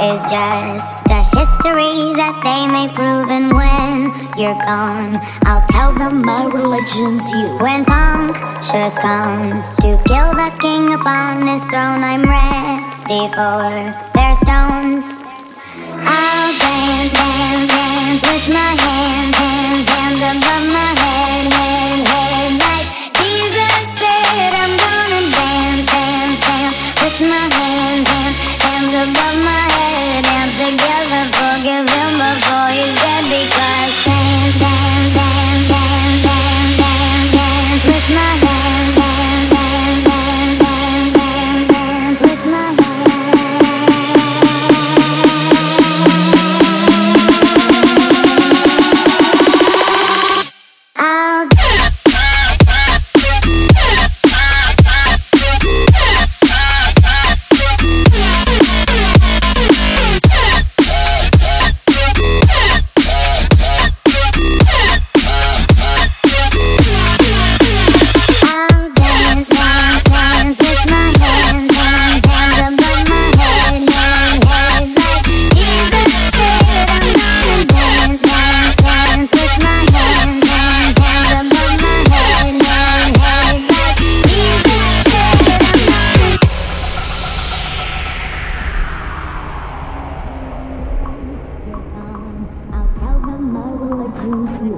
is just a history that they may prove. And when you're gone, I'll tell them my religion's you. When Pontius comes to kill the king upon his throne, I'm ready for their stones.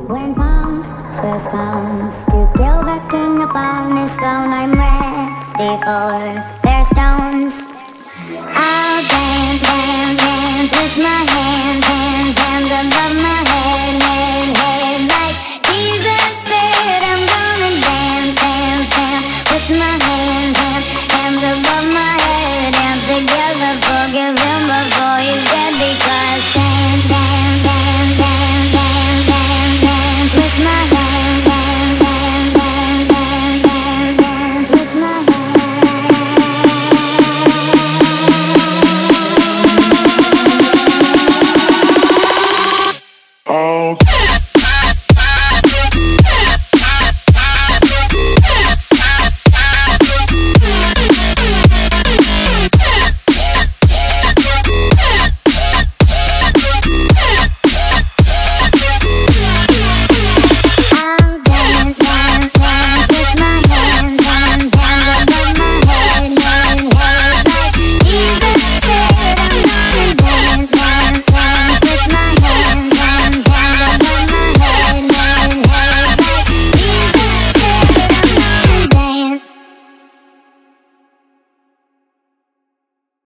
When pound for To build that thing upon is gone I'm ready for their stones. I'll dance, dance.